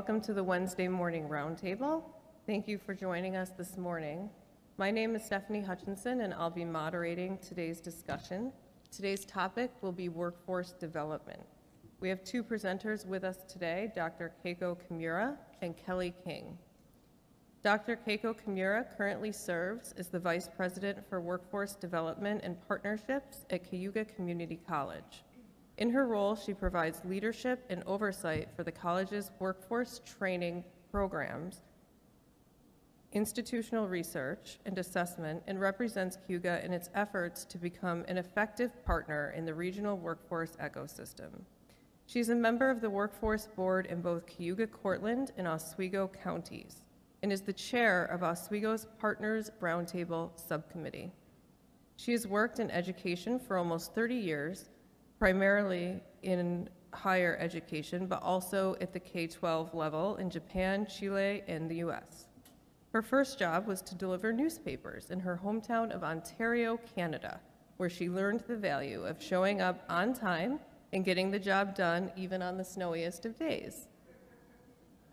Welcome to the Wednesday Morning Roundtable. Thank you for joining us this morning. My name is Stephanie Hutchinson, and I'll be moderating today's discussion. Today's topic will be workforce development. We have two presenters with us today, Dr. Keiko Kimura and Kelly King. Dr. Keiko Kimura currently serves as the Vice President for Workforce Development and Partnerships at Cayuga Community College. In her role, she provides leadership and oversight for the college's workforce training programs, institutional research and assessment, and represents Cayuga in its efforts to become an effective partner in the regional workforce ecosystem. She's a member of the Workforce Board in both Cayuga Cortland and Oswego counties and is the chair of Oswego's Partners Roundtable Subcommittee. She has worked in education for almost 30 years, primarily in higher education, but also at the K-12 level in Japan, Chile, and the US. Her first job was to deliver newspapers in her hometown of Ontario, Canada, where she learned the value of showing up on time and getting the job done even on the snowiest of days.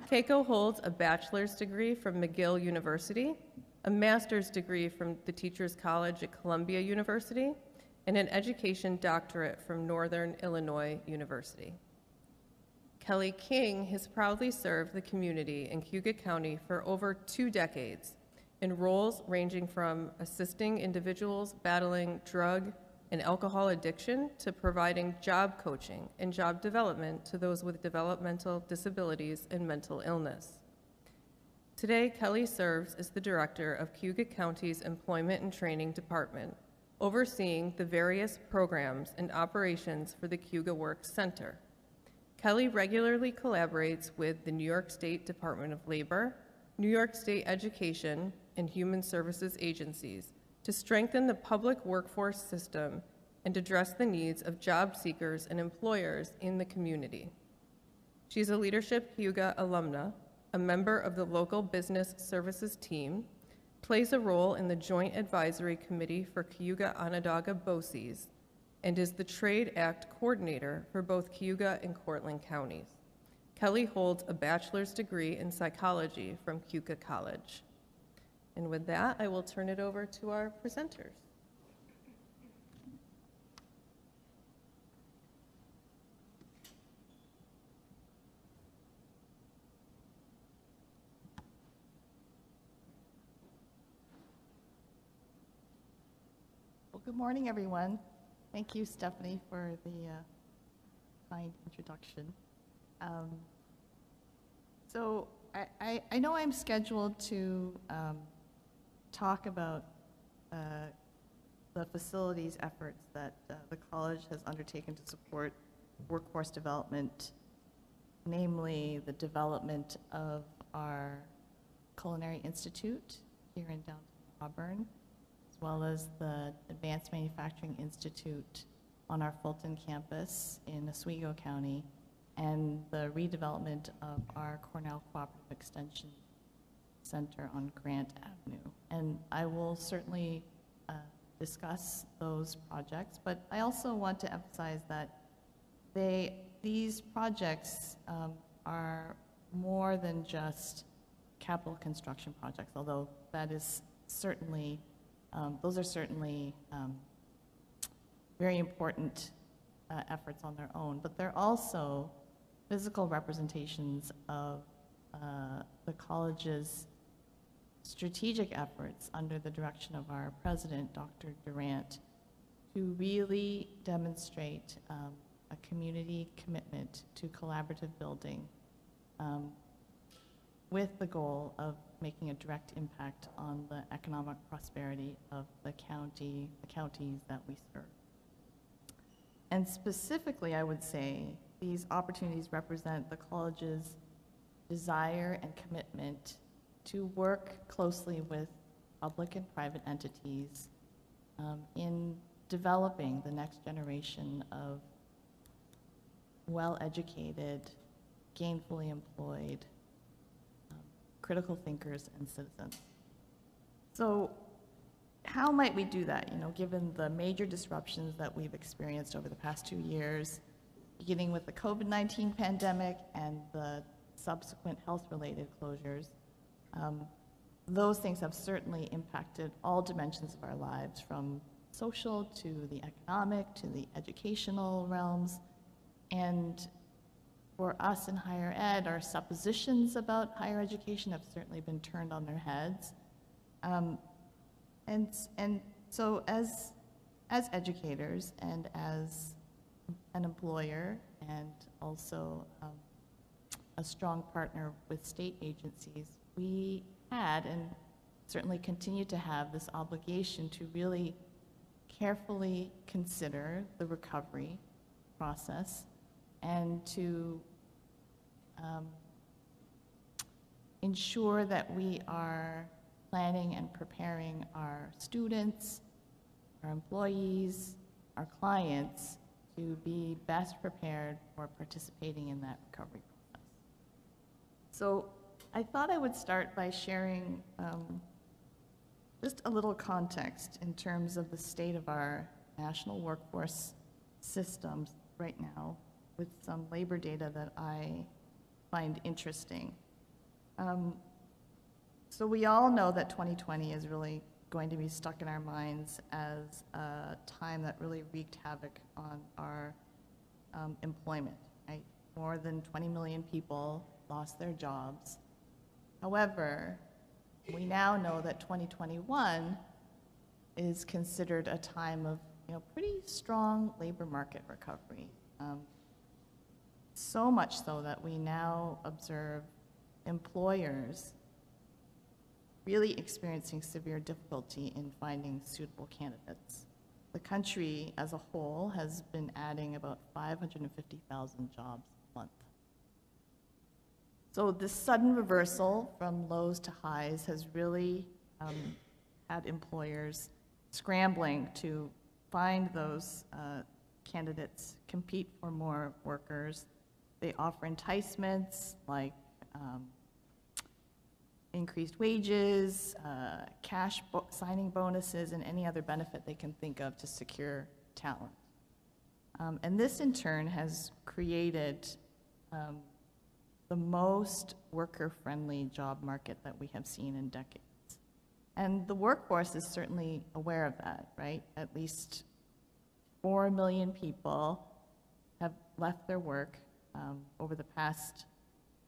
Keiko holds a bachelor's degree from McGill University, a master's degree from the Teachers College at Columbia University, and an education doctorate from Northern Illinois University. Kelly King has proudly served the community in Cayuga County for over two decades in roles ranging from assisting individuals battling drug and alcohol addiction to providing job coaching and job development to those with developmental disabilities and mental illness. Today, Kelly serves as the director of Cayuga County's Employment and Training Department, overseeing the various programs and operations for the Cayuga Works Center. Kelly regularly collaborates with the New York State Department of Labor, New York State Education, and Human Services agencies to strengthen the public workforce system and address the needs of job seekers and employers in the community. She's a Leadership Cayuga alumna, a member of the local business services team, plays a role in the Joint Advisory Committee for Cayuga Onondaga BOCES, and is the Trade Act coordinator for both Cayuga and Cortland counties. Kelly holds a bachelor's degree in psychology from Cayuga College. And with that, I will turn it over to our presenters. Well, good morning, everyone. Thank you, Stephanie, for the uh, kind introduction. Um, so I, I, I know I'm scheduled to um, talk about uh, the facilities efforts that uh, the college has undertaken to support workforce development, namely the development of our Culinary Institute here in downtown Auburn, as well as the Advanced Manufacturing Institute on our Fulton campus in Oswego County, and the redevelopment of our Cornell Cooperative Extension Center on Grant Avenue. And I will certainly uh, discuss those projects, but I also want to emphasize that they, these projects um, are more than just capital construction projects, although that is certainly, um, those are certainly um, very important uh, efforts on their own, but they're also physical representations of uh, the college's strategic efforts under the direction of our president, Dr. Durant, to really demonstrate um, a community commitment to collaborative building um, with the goal of making a direct impact on the economic prosperity of the county, the counties that we serve. And specifically, I would say, these opportunities represent the college's desire and commitment to work closely with public and private entities um, in developing the next generation of well-educated, gainfully employed, critical thinkers and citizens. So how might we do that, you know, given the major disruptions that we've experienced over the past two years, beginning with the COVID-19 pandemic and the subsequent health-related closures, um, those things have certainly impacted all dimensions of our lives, from social to the economic to the educational realms. And for us in higher ed, our suppositions about higher education have certainly been turned on their heads. Um, and, and so as, as educators and as an employer and also um, a strong partner with state agencies, we had and certainly continue to have this obligation to really carefully consider the recovery process and to um, ensure that we are planning and preparing our students, our employees, our clients to be best prepared for participating in that recovery process. So I thought I would start by sharing um, just a little context in terms of the state of our national workforce systems right now with some labor data that I find interesting. Um, so we all know that 2020 is really going to be stuck in our minds as a time that really wreaked havoc on our um, employment, right? More than 20 million people lost their jobs. However, we now know that 2021 is considered a time of you know, pretty strong labor market recovery. Um, so much so that we now observe employers really experiencing severe difficulty in finding suitable candidates. The country as a whole has been adding about 550,000 jobs a month. So this sudden reversal from lows to highs has really um, had employers scrambling to find those uh, candidates, compete for more workers. They offer enticements like um, increased wages, uh, cash bo signing bonuses, and any other benefit they can think of to secure talent. Um, and this in turn has created um, the most worker-friendly job market that we have seen in decades. And the workforce is certainly aware of that, right? At least 4 million people have left their work um, over the past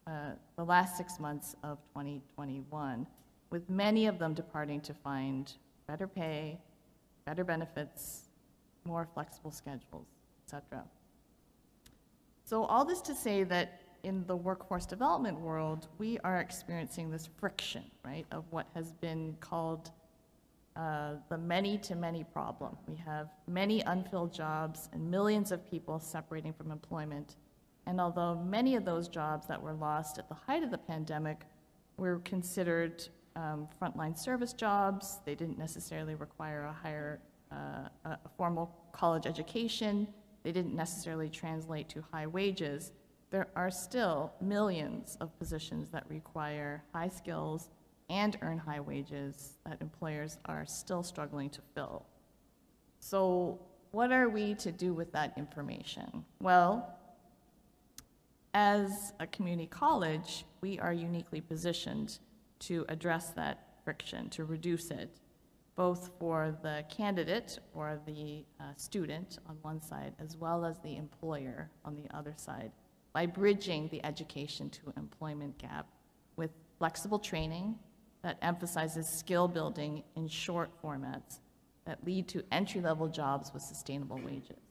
uh, the last six months of 2021, with many of them departing to find better pay, better benefits, more flexible schedules, etc. So all this to say that in the workforce development world, we are experiencing this friction, right, of what has been called uh, the many-to-many problem. We have many unfilled jobs and millions of people separating from employment and although many of those jobs that were lost at the height of the pandemic were considered um, frontline service jobs, they didn't necessarily require a higher, uh, a formal college education, they didn't necessarily translate to high wages, there are still millions of positions that require high skills and earn high wages that employers are still struggling to fill. So what are we to do with that information? Well, as a community college, we are uniquely positioned to address that friction, to reduce it, both for the candidate or the uh, student on one side, as well as the employer on the other side, by bridging the education to employment gap with flexible training that emphasizes skill building in short formats that lead to entry-level jobs with sustainable wages.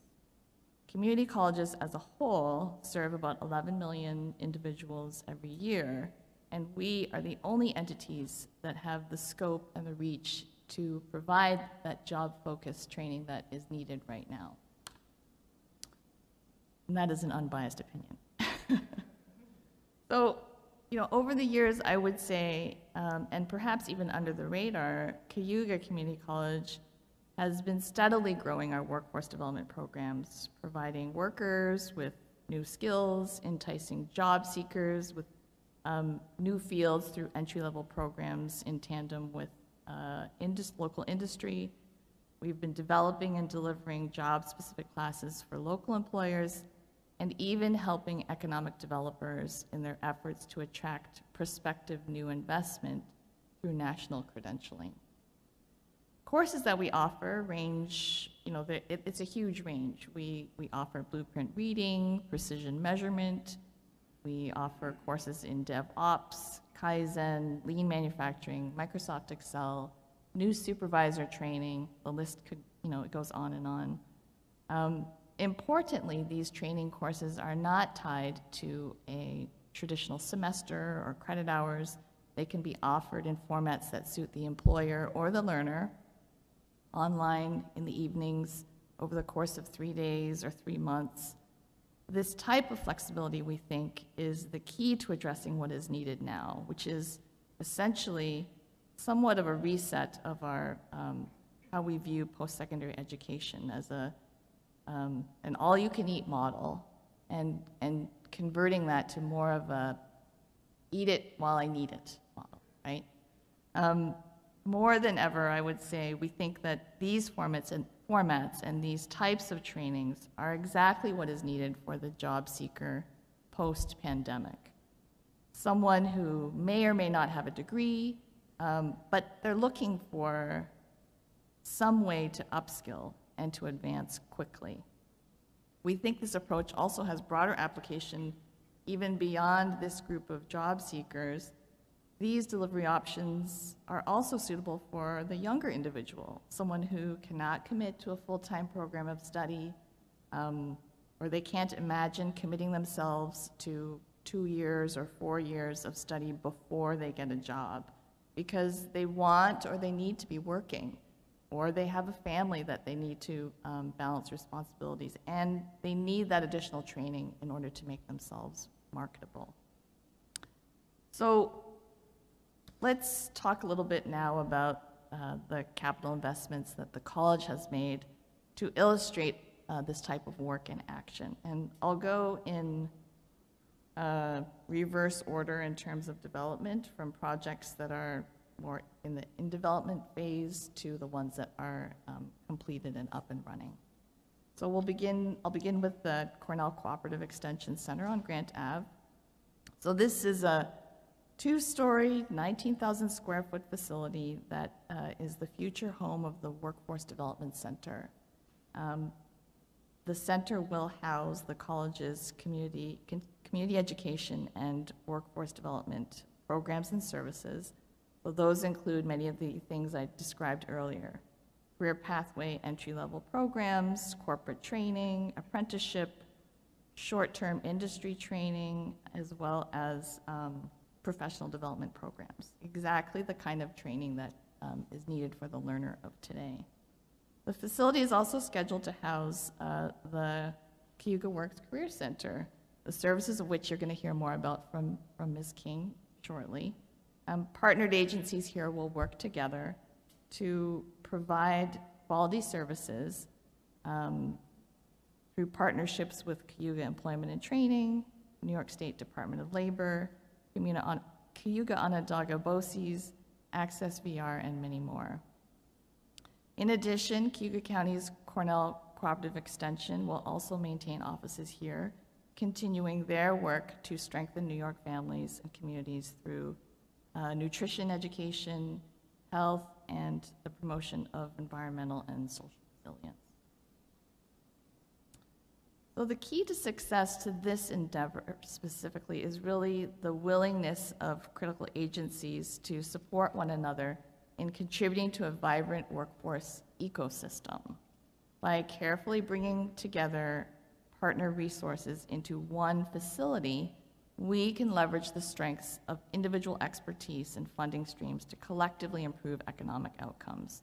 Community colleges as a whole serve about 11 million individuals every year, and we are the only entities that have the scope and the reach to provide that job-focused training that is needed right now. And that is an unbiased opinion. so, you know, over the years, I would say, um, and perhaps even under the radar, Cayuga Community College has been steadily growing our workforce development programs, providing workers with new skills, enticing job seekers with um, new fields through entry-level programs in tandem with uh, indus local industry. We've been developing and delivering job-specific classes for local employers and even helping economic developers in their efforts to attract prospective new investment through national credentialing. Courses that we offer range, you know, it, it's a huge range. We, we offer blueprint reading, precision measurement, we offer courses in DevOps, Kaizen, lean manufacturing, Microsoft Excel, new supervisor training. The list could, you know, it goes on and on. Um, importantly, these training courses are not tied to a traditional semester or credit hours. They can be offered in formats that suit the employer or the learner, online in the evenings, over the course of three days or three months. This type of flexibility, we think, is the key to addressing what is needed now, which is essentially somewhat of a reset of our, um, how we view post-secondary education as a, um, an all-you-can-eat model and, and converting that to more of a eat it while I need it model, right? Um, more than ever, I would say, we think that these formats and formats and these types of trainings are exactly what is needed for the job seeker post-pandemic. Someone who may or may not have a degree, um, but they're looking for some way to upskill and to advance quickly. We think this approach also has broader application even beyond this group of job seekers. These delivery options are also suitable for the younger individual, someone who cannot commit to a full-time program of study, um, or they can't imagine committing themselves to two years or four years of study before they get a job because they want or they need to be working or they have a family that they need to um, balance responsibilities, and they need that additional training in order to make themselves marketable. So let's talk a little bit now about uh, the capital investments that the college has made to illustrate uh, this type of work in action. And I'll go in uh, reverse order in terms of development from projects that are more in the in development phase to the ones that are um, completed and up and running. So we'll begin, I'll begin with the Cornell Cooperative Extension Center on Grant Ave. So this is a two-story, 19,000 square foot facility that uh, is the future home of the Workforce Development Center. Um, the center will house the college's community, community education and workforce development programs and services, so those include many of the things I described earlier. Career pathway entry-level programs, corporate training, apprenticeship, short-term industry training, as well as um, professional development programs. Exactly the kind of training that um, is needed for the learner of today. The facility is also scheduled to house uh, the Cayuga Works Career Center, the services of which you're going to hear more about from, from Ms. King shortly. Um, partnered agencies here will work together to provide quality services um, through partnerships with Cayuga Employment and Training, New York State Department of Labor, Cayuga Onondaga BOCES, Access VR, and many more. In addition, Cayuga County's Cornell Cooperative Extension will also maintain offices here, continuing their work to strengthen New York families and communities through uh, nutrition education, health, and the promotion of environmental and social resilience. So the key to success to this endeavor specifically is really the willingness of critical agencies to support one another in contributing to a vibrant workforce ecosystem by carefully bringing together partner resources into one facility we can leverage the strengths of individual expertise and funding streams to collectively improve economic outcomes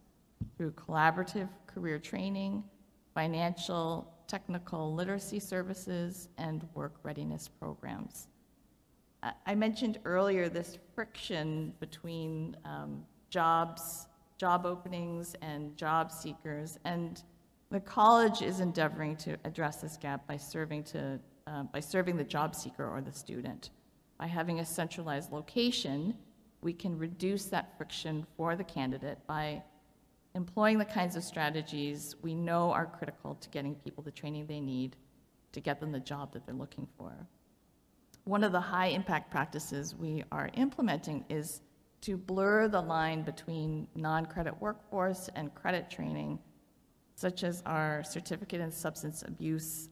through collaborative career training, financial, technical literacy services, and work readiness programs. I mentioned earlier this friction between um, jobs, job openings, and job seekers, and the college is endeavoring to address this gap by serving to uh, by serving the job seeker or the student. By having a centralized location, we can reduce that friction for the candidate by employing the kinds of strategies we know are critical to getting people the training they need to get them the job that they're looking for. One of the high impact practices we are implementing is to blur the line between non credit workforce and credit training, such as our certificate in substance abuse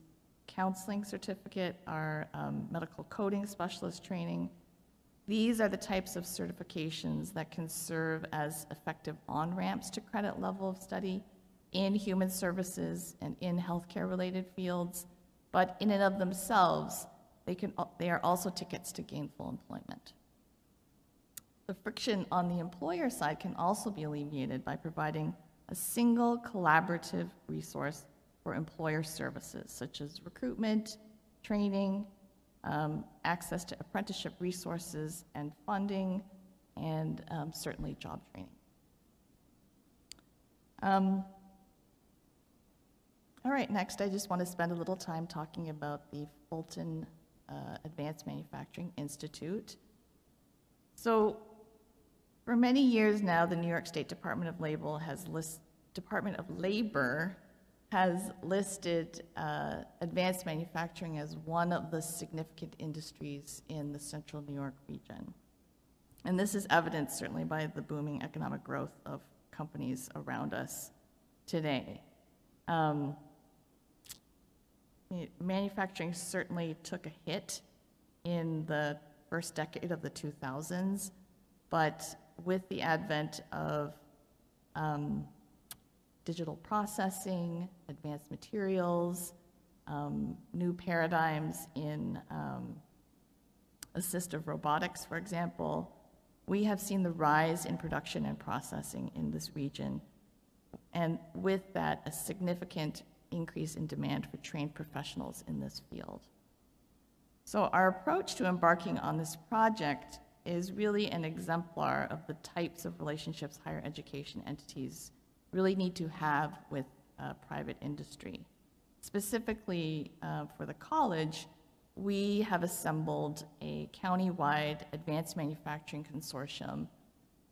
counseling certificate, our um, medical coding specialist training. These are the types of certifications that can serve as effective on ramps to credit level of study in human services and in healthcare related fields, but in and of themselves, they, can, they are also tickets to gainful employment. The friction on the employer side can also be alleviated by providing a single collaborative resource for employer services, such as recruitment, training, um, access to apprenticeship resources and funding, and um, certainly job training. Um, all right, next, I just want to spend a little time talking about the Fulton uh, Advanced Manufacturing Institute. So, for many years now, the New York State Department of Labor has list, Department of Labor has listed uh, advanced manufacturing as one of the significant industries in the central New York region. And this is evidenced certainly by the booming economic growth of companies around us today. Um, manufacturing certainly took a hit in the first decade of the 2000s, but with the advent of um, digital processing, advanced materials, um, new paradigms in um, assistive robotics, for example, we have seen the rise in production and processing in this region. And with that, a significant increase in demand for trained professionals in this field. So our approach to embarking on this project is really an exemplar of the types of relationships higher education entities really need to have with uh, private industry. Specifically uh, for the college, we have assembled a county-wide advanced manufacturing consortium,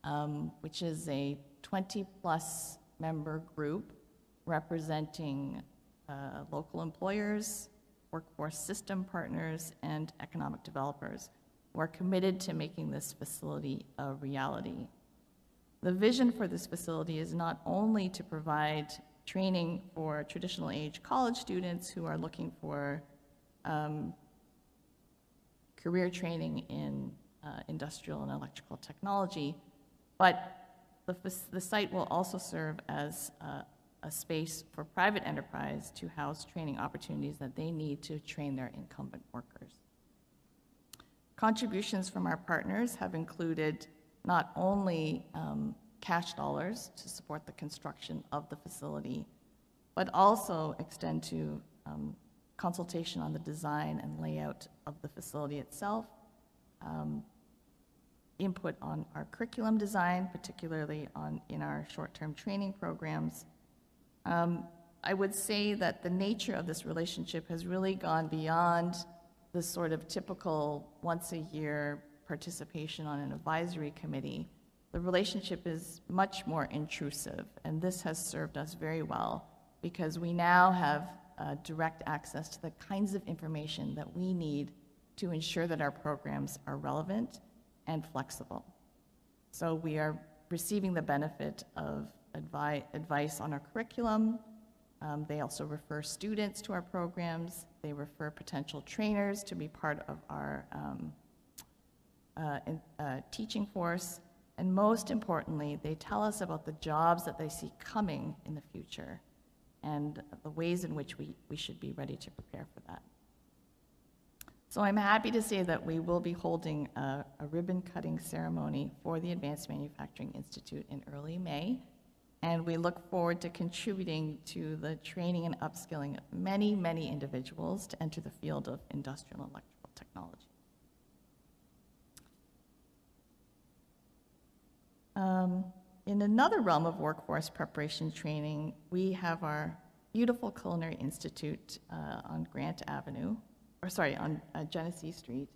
um, which is a 20-plus member group representing uh, local employers, workforce system partners, and economic developers who are committed to making this facility a reality. The vision for this facility is not only to provide training for traditional age college students who are looking for um, career training in uh, industrial and electrical technology, but the, the site will also serve as uh, a space for private enterprise to house training opportunities that they need to train their incumbent workers. Contributions from our partners have included not only um, cash dollars to support the construction of the facility, but also extend to um, consultation on the design and layout of the facility itself, um, input on our curriculum design, particularly on, in our short-term training programs. Um, I would say that the nature of this relationship has really gone beyond the sort of typical once-a-year participation on an advisory committee, the relationship is much more intrusive, and this has served us very well because we now have uh, direct access to the kinds of information that we need to ensure that our programs are relevant and flexible. So we are receiving the benefit of advi advice on our curriculum. Um, they also refer students to our programs. They refer potential trainers to be part of our um, uh, in, uh, teaching force, and most importantly, they tell us about the jobs that they see coming in the future and the ways in which we, we should be ready to prepare for that. So I'm happy to say that we will be holding a, a ribbon cutting ceremony for the Advanced Manufacturing Institute in early May, and we look forward to contributing to the training and upskilling of many, many individuals to enter the field of industrial electrical technology. Um, in another realm of workforce preparation training, we have our beautiful Culinary Institute uh, on Grant Avenue, or sorry, on uh, Genesee Street.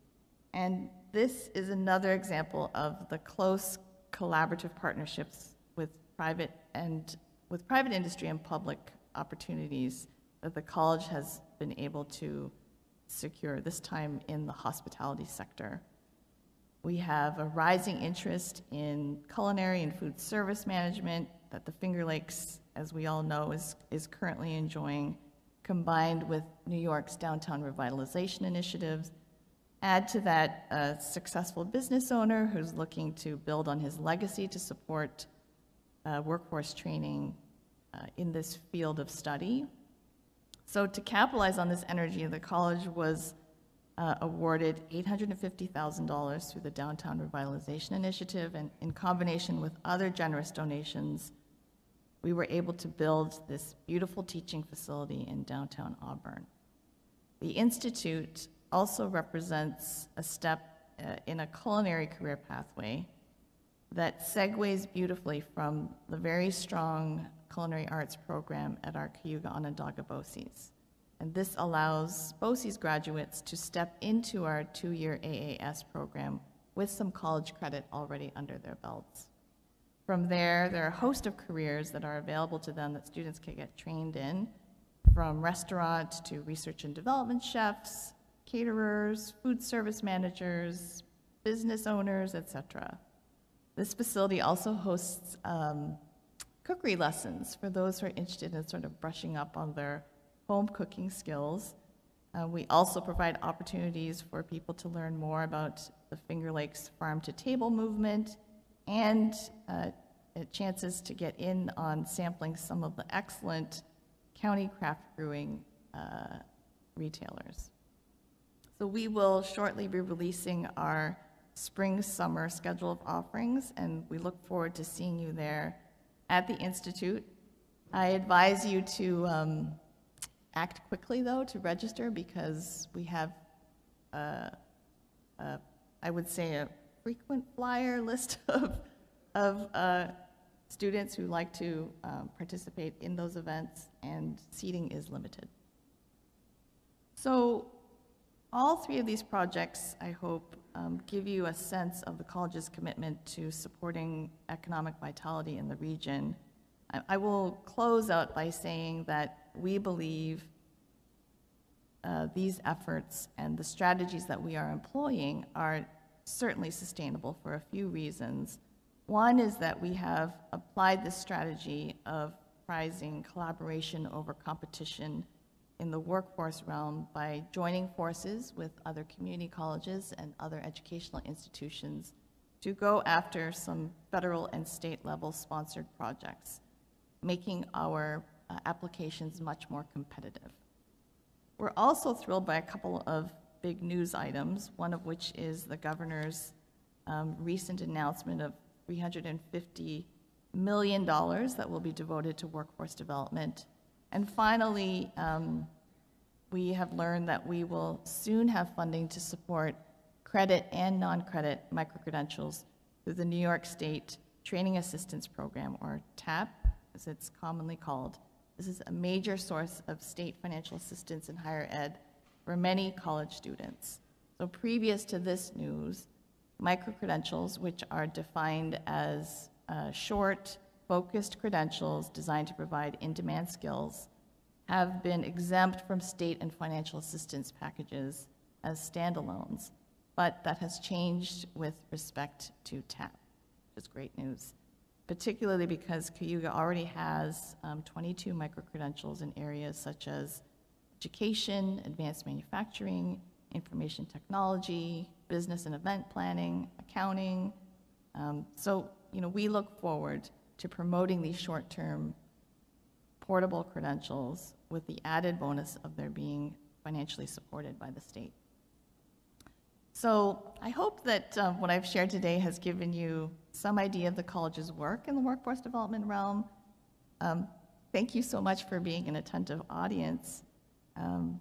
And this is another example of the close collaborative partnerships with private and with private industry and public opportunities that the college has been able to secure, this time in the hospitality sector. We have a rising interest in culinary and food service management that the Finger Lakes, as we all know, is, is currently enjoying, combined with New York's downtown revitalization initiatives. Add to that a successful business owner who's looking to build on his legacy to support uh, workforce training uh, in this field of study. So to capitalize on this energy, the college was uh, awarded $850,000 through the Downtown Revitalization Initiative, and in combination with other generous donations, we were able to build this beautiful teaching facility in downtown Auburn. The Institute also represents a step uh, in a culinary career pathway that segues beautifully from the very strong culinary arts program at our Cayuga Onondaga BOCES. And this allows BOCES graduates to step into our two-year AAS program with some college credit already under their belts. From there, there are a host of careers that are available to them that students can get trained in, from restaurant to research and development chefs, caterers, food service managers, business owners, etc. This facility also hosts um, cookery lessons for those who are interested in sort of brushing up on their home cooking skills. Uh, we also provide opportunities for people to learn more about the Finger Lakes farm to table movement and uh, chances to get in on sampling some of the excellent county craft brewing uh, retailers. So we will shortly be releasing our spring summer schedule of offerings, and we look forward to seeing you there at the Institute. I advise you to um, act quickly, though, to register because we have, uh, uh, I would say, a frequent flyer list of, of uh, students who like to um, participate in those events, and seating is limited. So all three of these projects, I hope, um, give you a sense of the college's commitment to supporting economic vitality in the region. I, will close out by saying that we believe uh, these efforts and the strategies that we are employing are certainly sustainable for a few reasons. One is that we have applied this strategy of prizing collaboration over competition in the workforce realm by joining forces with other community colleges and other educational institutions to go after some federal and state level sponsored projects, making our uh, applications much more competitive. We're also thrilled by a couple of big news items, one of which is the governor's um, recent announcement of $350 million that will be devoted to workforce development and finally, um, we have learned that we will soon have funding to support credit and non-credit microcredentials through the New York State Training Assistance Program, or TAP, as it's commonly called. This is a major source of state financial assistance in higher ed for many college students. So previous to this news, microcredentials, which are defined as uh, short, focused credentials designed to provide in-demand skills have been exempt from state and financial assistance packages as standalones, but that has changed with respect to TAP, which is great news, particularly because Cayuga already has um, 22 microcredentials in areas such as education, advanced manufacturing, information technology, business and event planning, accounting. Um, so, you know, we look forward to promoting these short-term portable credentials with the added bonus of their being financially supported by the state. So I hope that uh, what I've shared today has given you some idea of the college's work in the workforce development realm. Um, thank you so much for being an attentive audience. Um,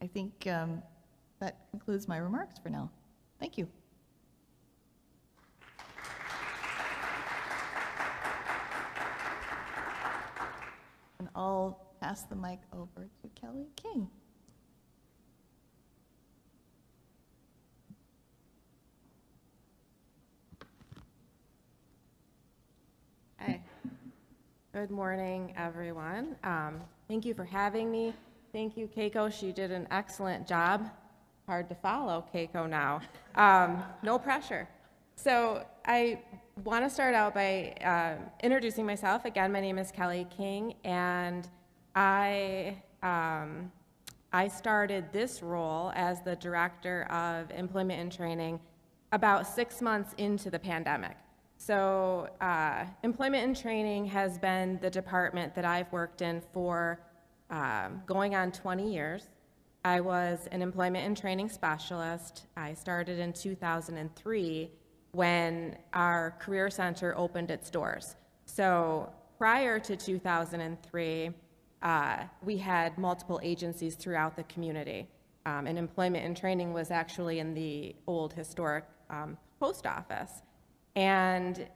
I think um, that concludes my remarks for now. Thank you. And I'll pass the mic over to Kelly King. Good morning, everyone. Um, Thank you for having me. Thank you, Keiko. She did an excellent job. Hard to follow Keiko now. Um, no pressure. So I want to start out by uh, introducing myself. Again, my name is Kelly King, and I um, I started this role as the director of employment and training about six months into the pandemic. So, uh, employment and training has been the department that I've worked in for um, going on 20 years. I was an employment and training specialist. I started in 2003 when our Career Center opened its doors. So, prior to 2003, uh, we had multiple agencies throughout the community. Um, and employment and training was actually in the old historic um, post office. And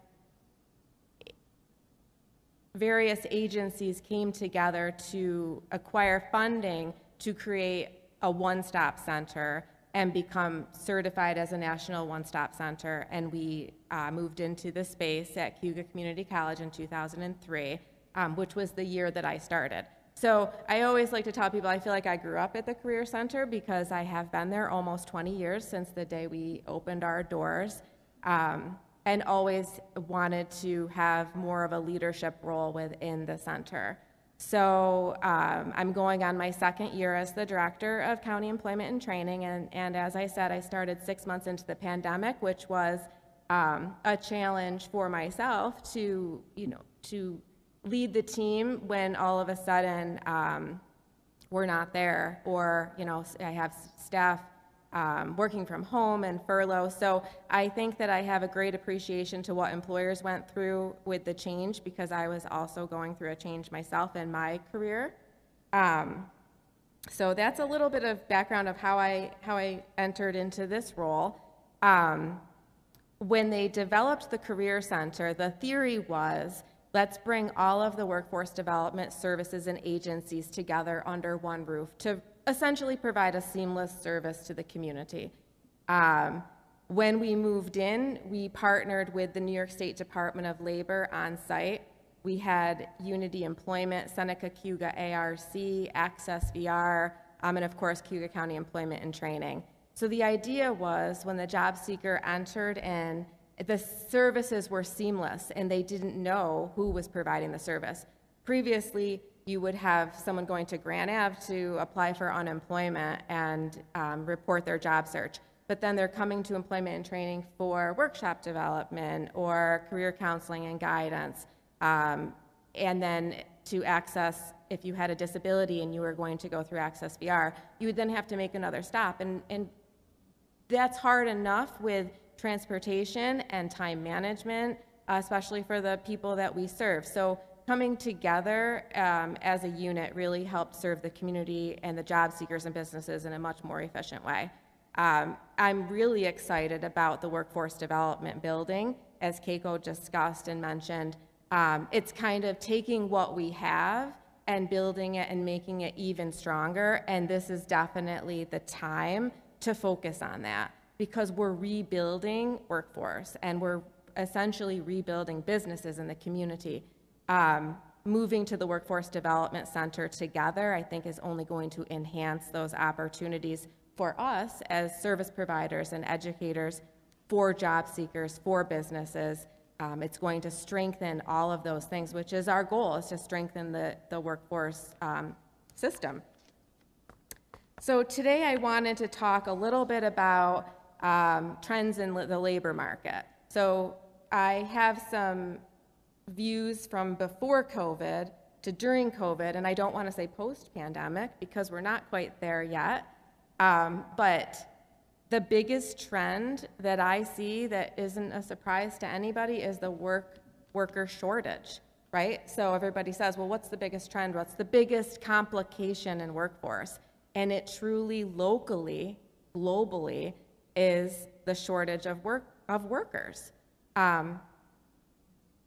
various agencies came together to acquire funding to create a one-stop center and become certified as a national one-stop center. And we uh, moved into the space at Cayuga Community College in 2003 um, which was the year that I started. So I always like to tell people I feel like I grew up at the Career Center because I have been there almost 20 years since the day we opened our doors, um, and always wanted to have more of a leadership role within the center. So um, I'm going on my second year as the director of county employment and training, and, and as I said, I started six months into the pandemic, which was um, a challenge for myself to, you know, to lead the team when all of a sudden um, we're not there, or you know, I have staff um, working from home and furlough. So I think that I have a great appreciation to what employers went through with the change because I was also going through a change myself in my career. Um, so that's a little bit of background of how I how I entered into this role. Um, when they developed the career center, the theory was Let's bring all of the workforce development services and agencies together under one roof to essentially provide a seamless service to the community. Um, when we moved in, we partnered with the New York State Department of Labor on site. We had Unity Employment, Seneca Cayuga ARC, Access VR, um, and of course, Cayuga County Employment and Training. So the idea was when the job seeker entered in, the services were seamless and they didn't know who was providing the service. Previously, you would have someone going to Grant Ave to apply for unemployment and um, report their job search. But then they're coming to employment and training for workshop development or career counseling and guidance. Um, and then to access, if you had a disability and you were going to go through Access VR, you would then have to make another stop. And, and that's hard enough with transportation and time management, especially for the people that we serve. So coming together um, as a unit really helped serve the community and the job seekers and businesses in a much more efficient way. Um, I'm really excited about the workforce development building, as Keiko discussed and mentioned. Um, it's kind of taking what we have and building it and making it even stronger, and this is definitely the time to focus on that because we're rebuilding workforce and we're essentially rebuilding businesses in the community. Um, moving to the Workforce Development Center together, I think, is only going to enhance those opportunities for us as service providers and educators, for job seekers, for businesses. Um, it's going to strengthen all of those things, which is our goal, is to strengthen the, the workforce um, system. So today I wanted to talk a little bit about um, trends in the labor market. So I have some views from before COVID to during COVID, and I don't want to say post-pandemic because we're not quite there yet. Um, but the biggest trend that I see that isn't a surprise to anybody is the work worker shortage, right? So everybody says, well, what's the biggest trend? What's the biggest complication in workforce? And it truly locally, globally, is the shortage of work of workers. Um,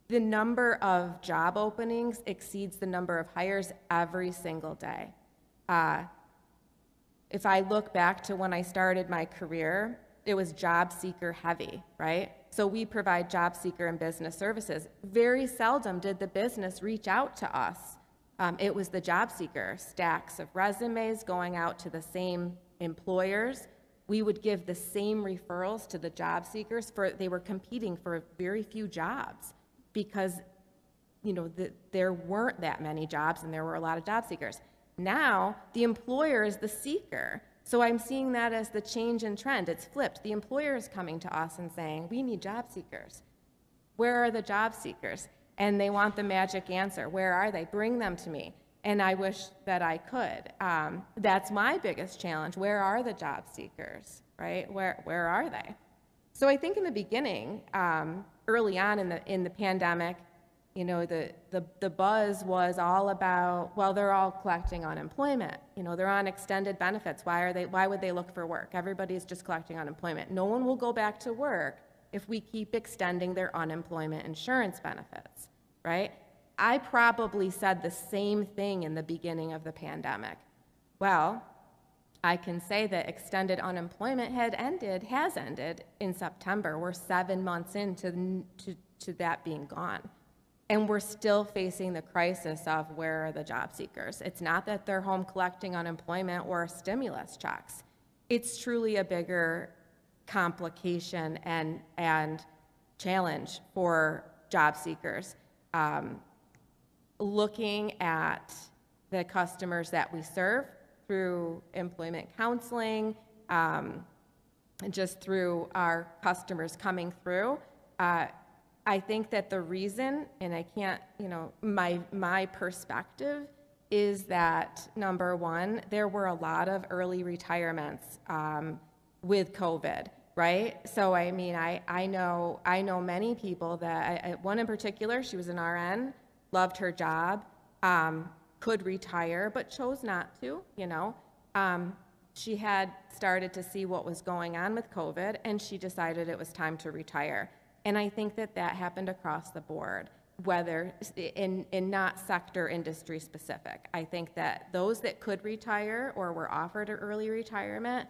the number of job openings exceeds the number of hires every single day. Uh, if I look back to when I started my career, it was job seeker heavy, right? So we provide job seeker and business services. Very seldom did the business reach out to us Um, it was the job seeker, stacks of resumes going out to the same employers. We would give the same referrals to the job seekers for, they were competing for very few jobs because, you know, the, there weren't that many jobs and there were a lot of job seekers. Now, the employer is the seeker. So I'm seeing that as the change in trend. It's flipped. The employer is coming to us and saying, we need job seekers. Where are the job seekers? And they want the magic answer. Where are they? Bring them to me. And I wish that I could. Um, that's my biggest challenge. Where are the job seekers, right? Where, where are they? So I think in the beginning, um, early on in the, in the pandemic, you know, the, the, the buzz was all about, well, they're all collecting unemployment. You know, they're on extended benefits. Why, are they, why would they look for work? Everybody's just collecting unemployment. No one will go back to work if we keep extending their unemployment insurance benefits, right? I probably said the same thing in the beginning of the pandemic. Well, I can say that extended unemployment had ended, has ended in September. We're seven months into, to, to that being gone. And we're still facing the crisis of where are the job seekers. It's not that they're home collecting unemployment or stimulus checks. It's truly a bigger complication and, and challenge for job seekers. Um, looking at the customers that we serve through employment counseling, um, and just through our customers coming through, uh, I think that the reason, and I can't, you know, my, my perspective is that number one, there were a lot of early retirements um, with COVID, right? So I mean, I, I know I know many people that I, one in particular, she was an RN, loved her job, um, could retire, but chose not to. You know, um, she had started to see what was going on with COVID, and she decided it was time to retire. And I think that that happened across the board, whether in, in not sector industry specific. I think that those that could retire or were offered early retirement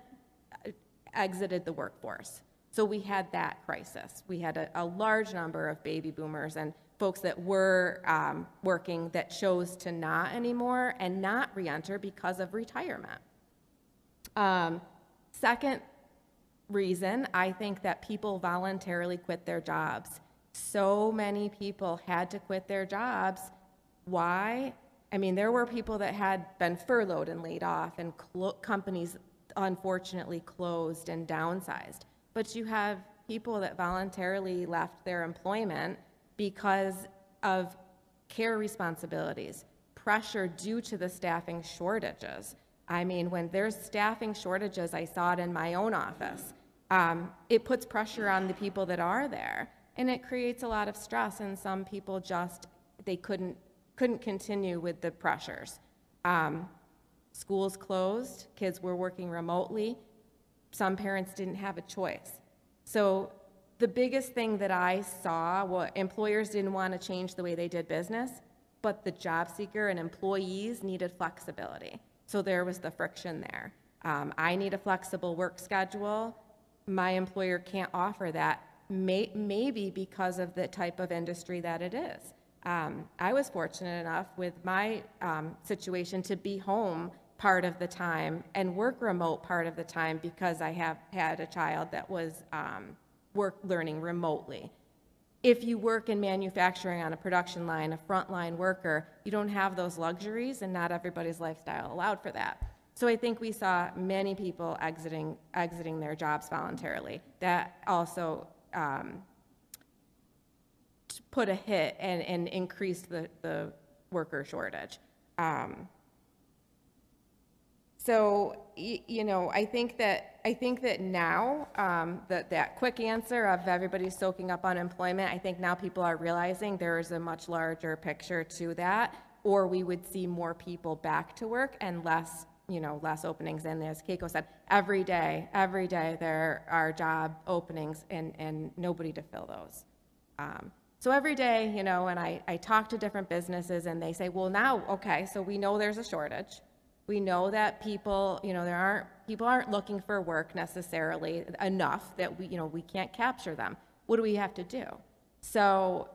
uh, exited the workforce. So we had that crisis. We had a, a large number of baby boomers and folks that were um, working that chose to not anymore and not reenter because of retirement. Um, second reason, I think that people voluntarily quit their jobs. So many people had to quit their jobs. Why? I mean, there were people that had been furloughed and laid off, and companies unfortunately closed and downsized. But you have people that voluntarily left their employment because of care responsibilities, pressure due to the staffing shortages. I mean, when there's staffing shortages, I saw it in my own office. Um, it puts pressure on the people that are there and it creates a lot of stress and some people just they couldn't couldn't continue with the pressures. Um, schools closed kids were working remotely. Some parents didn't have a choice. So the biggest thing that i saw was employers didn't want to change the way they did business but the job seeker and employees needed flexibility. So there was the friction there. Um, i need a flexible work schedule. My employer can't offer that, may, maybe because of the type of industry that it is. Um, I was fortunate enough with my um, situation to be home part of the time and work remote part of the time because I have had a child that was um, work learning remotely. If you work in manufacturing on a production line, a frontline worker, you don't have those luxuries, and not everybody's lifestyle allowed for that. So I think we saw many people exiting, exiting their jobs voluntarily. That also um, put a hit and, and increased the, the worker shortage. Um, so you know, I think that I think that now um, that that quick answer of everybody soaking up unemployment, I think now people are realizing there is a much larger picture to that, or we would see more people back to work and less you know, less openings. And as Keiko said, every day, every day there are job openings and, and nobody to fill those. Um, so every day, you know, and I, I talk to different businesses and they say, well, now, okay, so we know there's a shortage. We know that people, you know, there aren't, people aren't looking for work necessarily enough that we, you know, we can't capture them. What do we have to do? So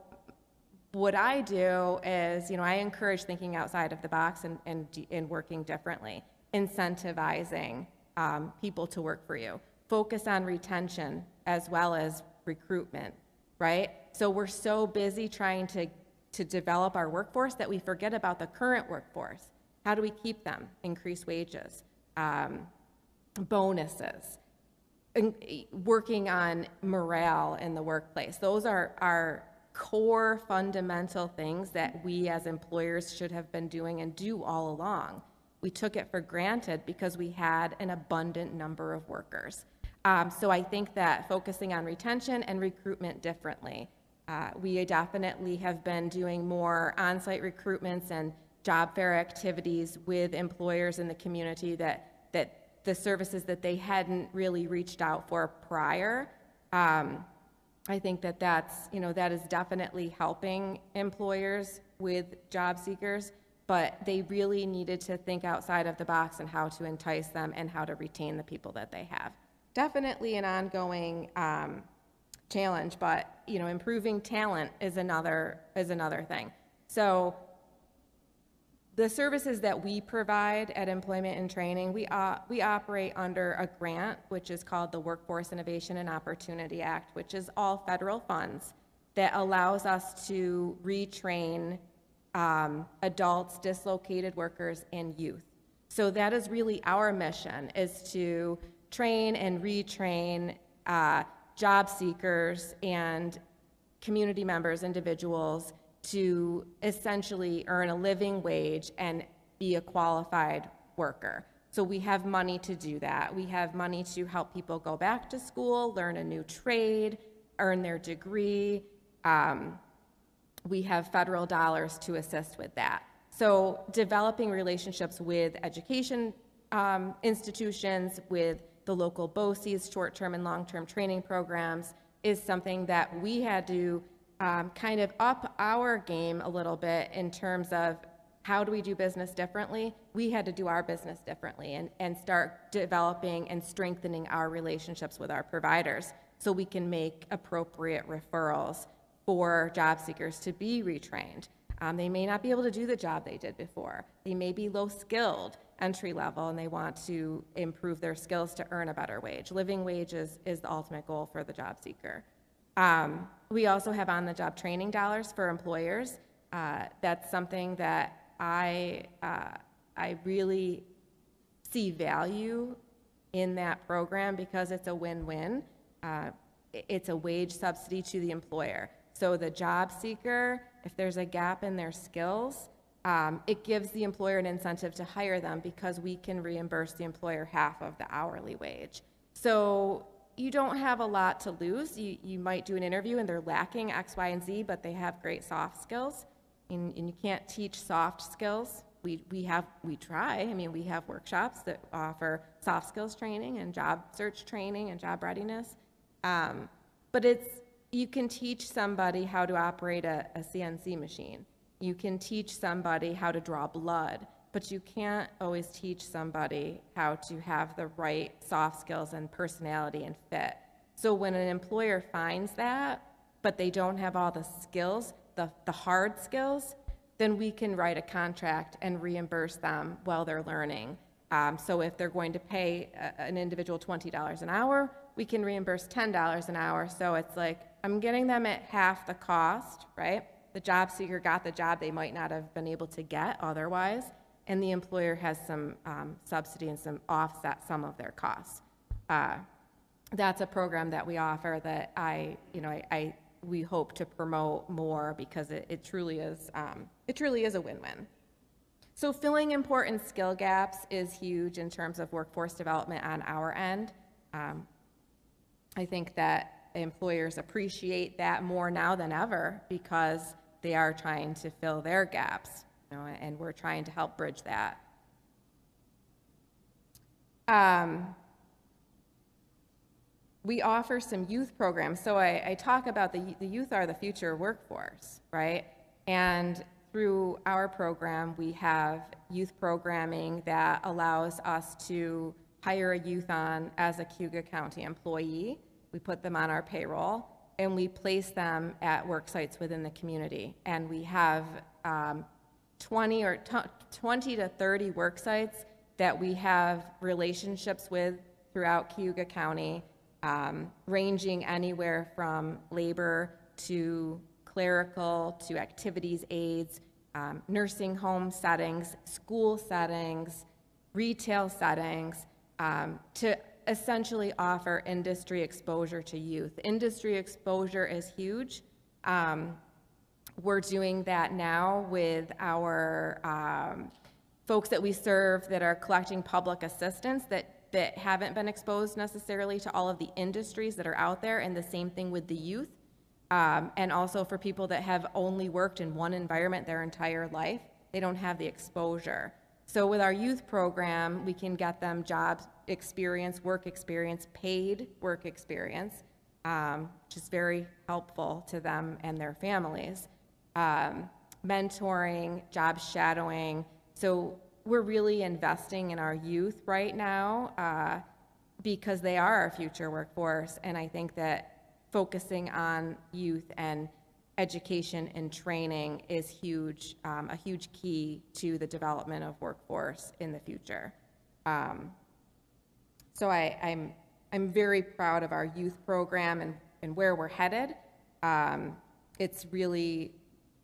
what I do is, you know, I encourage thinking outside of the box and, and, and working differently, incentivizing um, people to work for you. Focus on retention as well as recruitment, right? So we're so busy trying to, to develop our workforce that we forget about the current workforce. How do we keep them? Increase wages, um, bonuses, in- working on morale in the workplace. Those are our core fundamental things that we as employers should have been doing and do all along. We took it for granted because we had an abundant number of workers. Um, so I think that focusing on retention and recruitment differently. Uh, we definitely have been doing more on-site recruitments and job fair activities with employers in the community that, that the services that they hadn't really reached out for prior. Um, I think that that's, you know, that is definitely helping employers with job seekers, but they really needed to think outside of the box and how to entice them and how to retain the people that they have. Definitely an ongoing um, challenge, but, you know, improving talent is another, is another thing. So the services that we provide at Employment and Training, we, we operate under a grant, which is called the Workforce Innovation and Opportunity Act, which is all federal funds that allows us to retrain um, adults, dislocated workers, and youth. So that is really our mission, is to train and retrain uh, job seekers and community members, individuals, to essentially earn a living wage and be a qualified worker. So we have money to do that. We have money to help people go back to school, learn a new trade, earn their degree. Um, we have federal dollars to assist with that. So developing relationships with education um, institutions, with the local BOCES, short-term and long-term training programs, is something that we had to um, kind of up our game a little bit in terms of how do we do business differently? We had to do our business differently and, and start developing and strengthening our relationships with our providers so we can make appropriate referrals for job seekers to be retrained. Um, they may not be able to do the job they did before. They may be low skilled, entry level, and they want to improve their skills to earn a better wage. Living wage is, is the ultimate goal for the job seeker. Um, we also have on-the-job training dollars for employers. Uh, that's something that I, uh, I really see value in that program because it's a win-win. Uh, it's a wage subsidy to the employer. So the job seeker, if there's a gap in their skills, um, it gives the employer an incentive to hire them because we can reimburse the employer half of the hourly wage. So you don't have a lot to lose. You, you might do an interview and they're lacking X, Y, and Z, but they have great soft skills. And, and you can't teach soft skills. We, we have, we try. I mean, we have workshops that offer soft skills training and job search training and job readiness. Um, but it's, you can teach somebody how to operate a, a CNC machine. You can teach somebody how to draw blood, but you can't always teach somebody how to have the right soft skills and personality and fit. So when an employer finds that, but they don't have all the skills, the, the hard skills, then we can write a contract and reimburse them while they're learning. Um, so if they're going to pay a, an individual $20 an hour, we can reimburse $10 an hour. So it's like, I'm getting them at half the cost, right? The job seeker got the job they might not have been able to get otherwise, and the employer has some um, subsidy and some offset some of their costs. Uh, that's a program that we offer that I, you know, I, I we hope to promote more because it, it truly is, um, it truly is a win-win. So filling important skill gaps is huge in terms of workforce development on our end. Um, I think that employers appreciate that more now than ever because they are trying to fill their gaps, know, and we're trying to help bridge that. Um, we offer some youth programs. So I, I talk about the, the youth are the future workforce, right? And through our program, we have youth programming that allows us to hire a youth on as a Cayuga County employee. We put them on our payroll. and we place them at work sites within the community. And we have um, 20 or t- 20 to 30 work sites that we have relationships with throughout Cayuga County, um, ranging anywhere from labor to clerical to activities aides, um, nursing home settings, school settings, retail settings, um, to essentially offer industry exposure to youth. Industry exposure is huge. Um, we're doing that now with our um, folks that we serve that are collecting public assistance that, that haven't been exposed necessarily to all of the industries that are out there, and the same thing with the youth. Um, and also for people that have only worked in one environment their entire life, they don't have the exposure. So with our youth program, we can get them job experience, work experience, paid work experience, um, which is very helpful to them and their families. Um, mentoring, job shadowing. So we're really investing in our youth right now uh, because they are our future workforce. And I think that focusing on youth and education and training is huge, um, a huge key to the development of workforce in the future. Um, so I, I'm, I'm very proud of our youth program and, and where we're headed. Um, it's really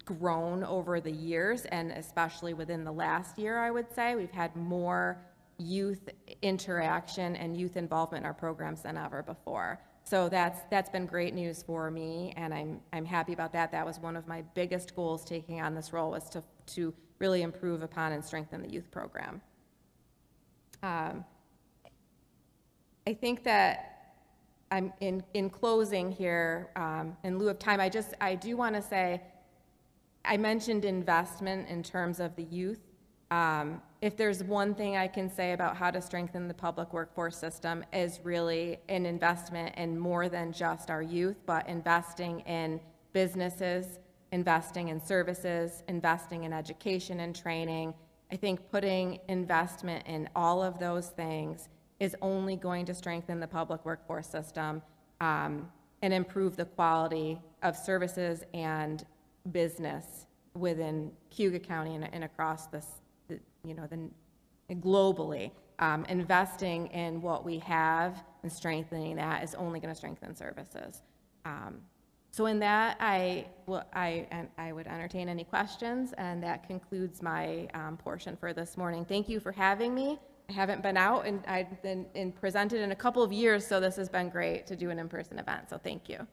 grown over the years, and especially within the last year, I would say, we've had more youth interaction and youth involvement in our programs than ever before. So that's, that's been great news for me, and I'm, I'm happy about that. That was one of my biggest goals taking on this role was to, to really improve upon and strengthen the youth program. Um, I think that I'm in, in closing here, um, in lieu of time, I just, I do want to say, I mentioned investment in terms of the youth. Um, if there's one thing I can say about how to strengthen the public workforce system is really an investment in more than just our youth, but investing in businesses, investing in services, investing in education and training. I think putting investment in all of those things is only going to strengthen the public workforce system um, and improve the quality of services and business within Cayuga County and, and across this you know, the, globally. Um, investing in what we have and strengthening that is only going to strengthen services. Um, so in that, I, will, I, and I would entertain any questions, and that concludes my um, portion for this morning. Thank you for having me. I haven't been out, and I've been in, presented in a couple of years, so this has been great to do an in-person event, so thank you.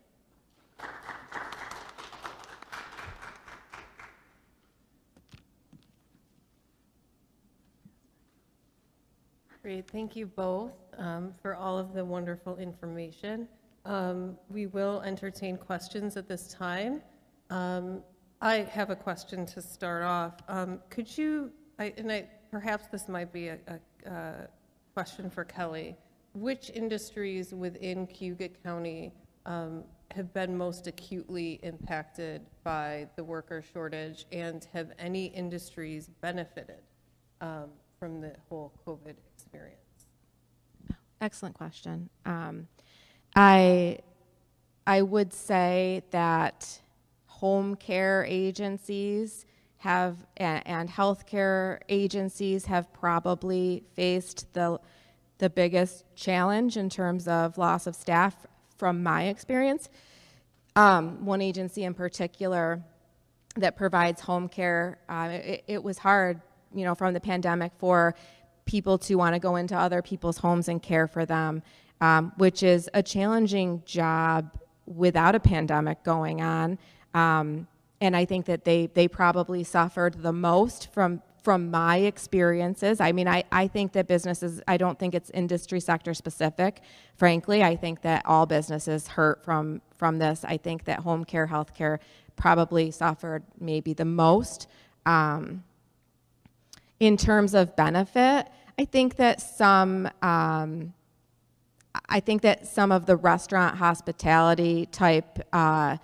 Great, thank you both um, for all of the wonderful information. Um, We will entertain questions at this time. Um, I have a question to start off. Um, Could you, I- and I, perhaps this might be a, a- a question for Kelly, which industries within Cayuga County um, have been most acutely impacted by the worker shortage? And have any industries benefited um, from the whole COVID experience? Excellent question. Um, I I would say that home care agencies have and, healthcare agencies have probably faced the the biggest challenge in terms of loss of staff from my experience. Um, one agency in particular that provides home care, uh, it, it was hard you know, from the pandemic for people to want to go into other people's homes and care for them, um, which is a challenging job without a pandemic going on. Um, and I think that they they probably suffered the most from from my experiences. I mean, I, I think that businesses, I don't think it's industry sector specific. Frankly, I think that all businesses hurt from from this. I think that home care, healthcare probably suffered maybe the most. Um, in terms of benefit, I think that some, um, I think that some of the restaurant hospitality type uh,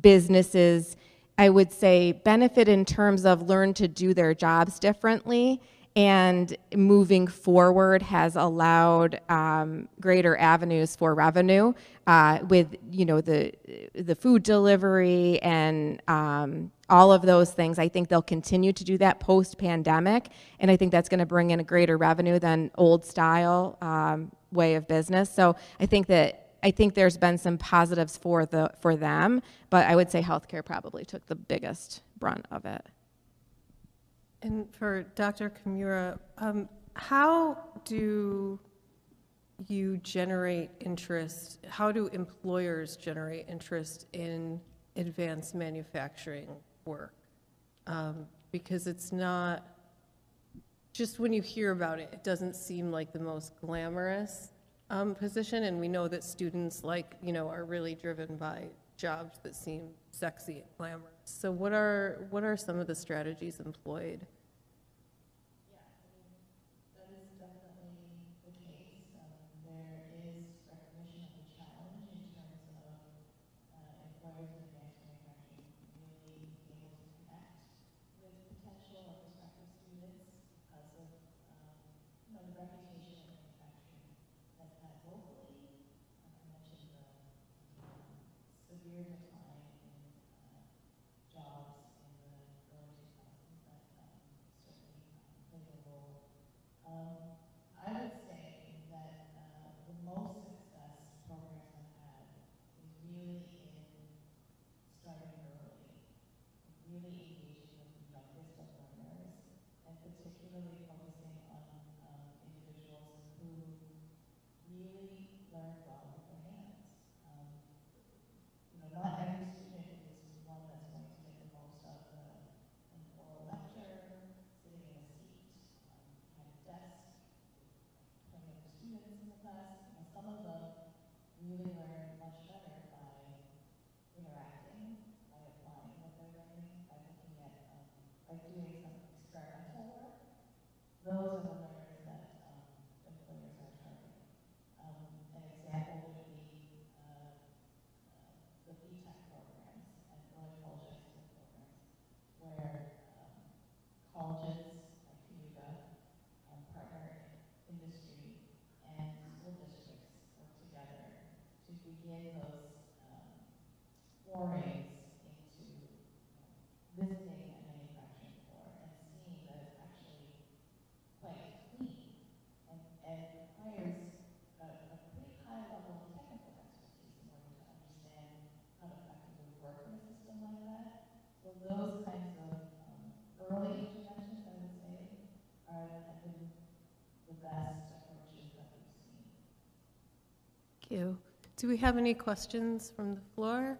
businesses, I would say, benefit in terms of learn to do their jobs differently and moving forward has allowed um, greater avenues for revenue uh, with you know the the food delivery and um, all of those things. I think they'll continue to do that post pandemic, and I think that's going to bring in a greater revenue than old style um, way of business. So I think that I think there's been some positives for the for them, but I would say healthcare probably took the biggest brunt of it. And for Dr. Kimura, um, how do you generate interest? How do employers generate interest in advanced manufacturing work? Um, because it's not, just when you hear about it, it doesn't seem like the most glamorous um, position, and we know that students like, you know, are really driven by jobs that seem sexy and glamorous. So what are, what are some of the strategies employed? You. Do we have any questions from the floor?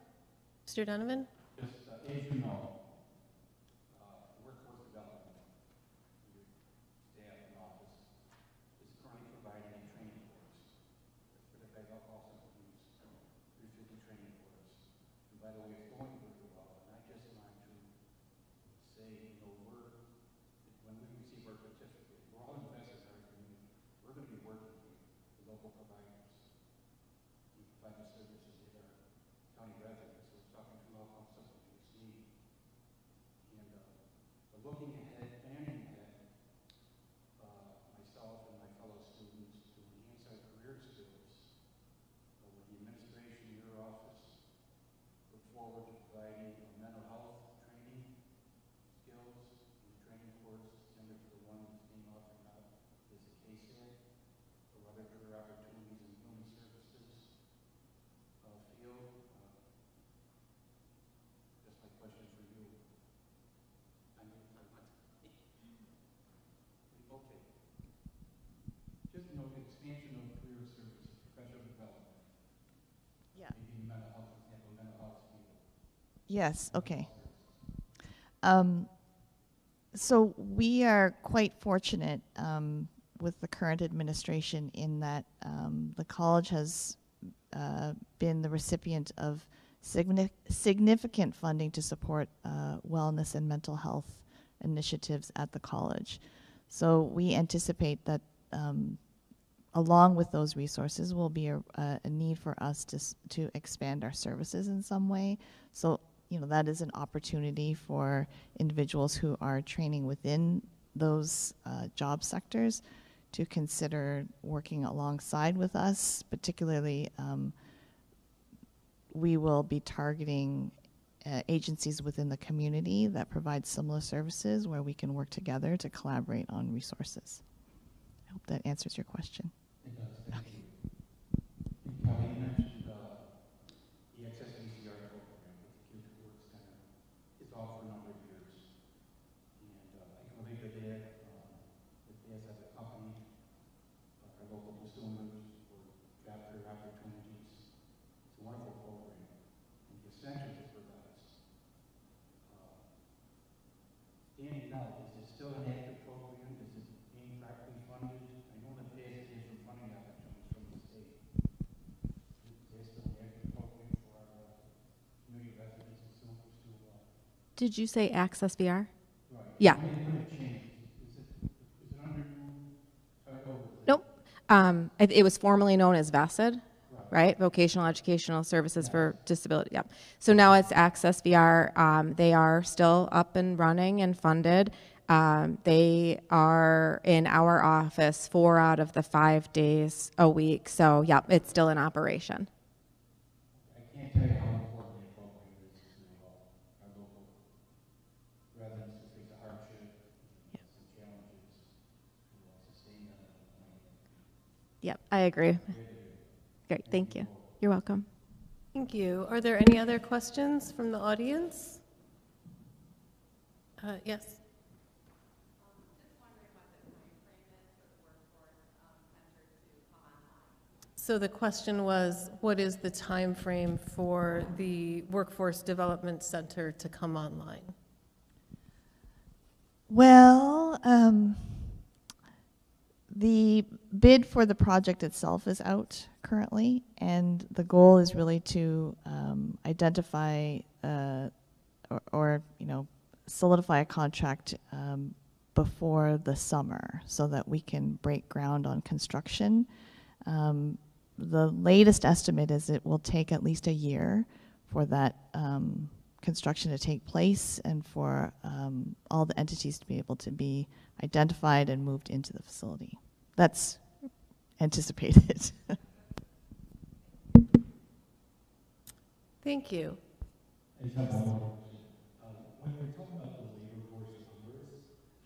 Mr. Donovan? Uh, as you know, uh, workforce development, your staff and office is currently providing a training course for the fed alcohol substance abuse, restricted training course. And by the way, it's going very well, and I just want to say, you know, we're, when we receive our certificate, we're all investors in our community. We're gonna be working with the local providers. We provide the services that our county residents, we're talking to alcohol substance abuse need. And, uh, but looking ahead, planning ahead, uh, myself and my fellow students to enhance our career skills. Uh, with the administration, your office, look forward to providing a mental health training skills and training course similar to the one that's being offered now is the CASAC or other career opportunities in human services uh, field. Uh, That's my question for you. I mean, I want- Okay. Just, you know, expansion of career services, professional development. Yeah. Maybe mental health, for example, mental health field. Yes, okay. Um, So we are quite fortunate um, with the current administration in that um, the college has uh, been the recipient of signi- significant funding to support uh, wellness and mental health initiatives at the college. So we anticipate that um, along with those resources will be a, a, a need for us to, to expand our services in some way. So, you know, that is an opportunity for individuals who are training within those uh, job sectors to consider working alongside with us, particularly um, we will be targeting uh, agencies within the community that provide similar services where we can work together to collaborate on resources. I hope that answers your question. It does, thank you. And Kelly, you mentioned, uh, the Access VR program with the Cayuga Works Center. It's off for a number of years. And, uh, I can relate to that, um, with this as a company, like our local consumers or job career opportunities. It's a wonderful program. And the essentials it provides. Uh, Danny, now, is it still an active program? Is it being properly funded? I know in the past it had some funding opportunities from the state. Is there still an active program for our uh, community residents and consumers to, uh, Did you say Access VR? right? Yeah. I it changes, is it, is it under new title? Nope. Um, it, it was formerly known as VESID, right? Vocational Educational Services for Disability. Yep. So now it's Access VR. Um, they are still up and running and funded. Um, they are in our office four out of the five days a week. So, yep, it's still in operation. I can't tell you how important that program is to, uh, our local residents who face a hardship, and some challenges to uh, sustain that employment. Yep, I agree. Great, thank you. You're welcome. Thank you. Are there any other questions from the audience? Uh, Yes. So the question was, what is the time frame for the Workforce Development Center to come online? Well, um, the bid for the project itself is out currently, and the goal is really to um, identify uh, or, or, you know, solidify a contract um, before the summer so that we can break ground on construction. Um, the latest estimate is it will take at least a year for that um, construction to take place and for um, all the entities to be able to be identified and moved into the facility. That's anticipated. Thank you. I just have one more question. Um, when we're talking about the labor force numbers,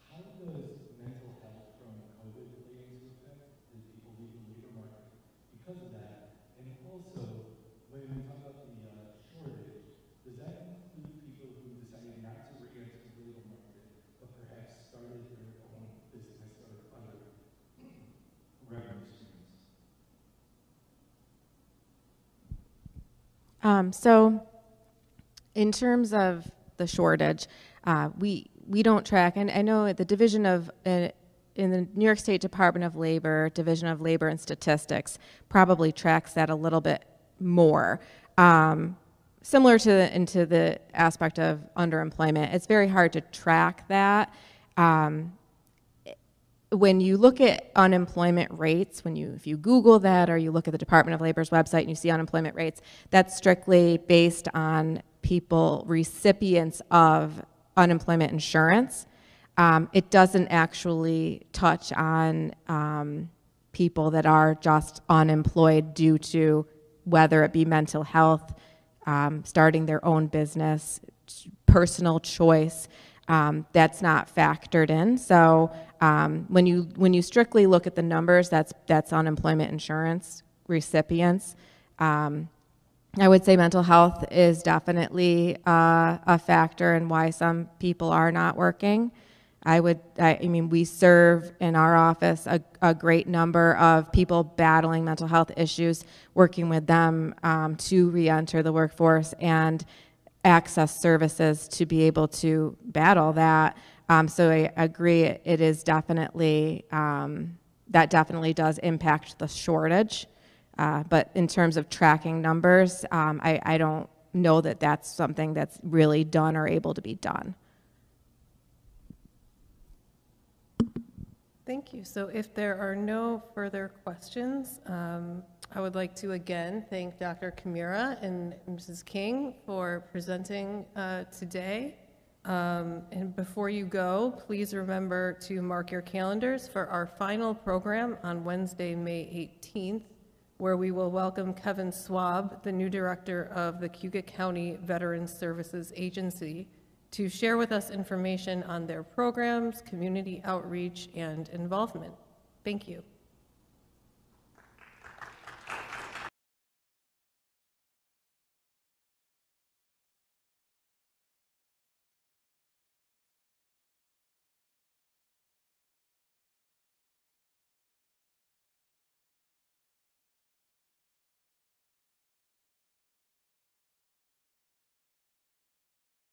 how does mental health from COVID play into effect? Did people leave the labor market because of that? And also, when we talk about the uh, shortage, does that include people who decided not to re-enter the labor market, but perhaps started their own business or other revenue streams? Um, so, in terms of the shortage, uh, we we don't track, and I know the division of uh, in the New York State Department of Labor, Division of Labor and Statistics, probably tracks that a little bit more. Um, similar to the, into the aspect of underemployment, it's very hard to track that. Um, when you look at unemployment rates, when you if you Google that or you look at the Department of Labor's website and you see unemployment rates, that's strictly based on people recipients of unemployment insurance. Um, it doesn't actually touch on um, people that are just unemployed due to whether it be mental health, um, starting their own business, personal choice. Um, that's not factored in. So um, when you when you strictly look at the numbers, that's that's unemployment insurance recipients. Um, I would say mental health is definitely uh, a factor in why some people are not working. I would, I, I mean, we serve in our office a, a great number of people battling mental health issues, working with them um, to re-enter the workforce and access services to be able to battle that. Um, so I agree, it is definitely, um, that definitely does impact the shortage. Uh, but in terms of tracking numbers, um, I, I don't know that that's something that's really done or able to be done. Thank you. So if there are no further questions, um, I would like to again thank Dr. Kimura and Mrs. King for presenting uh, today Um, And before you go, please remember to mark your calendars for our final program on Wednesday, May 18th, where we will welcome Kevin Swab, the new director of the Cayuga County Veterans Services Agency, to share with us information on their programs, community outreach, and involvement. Thank you.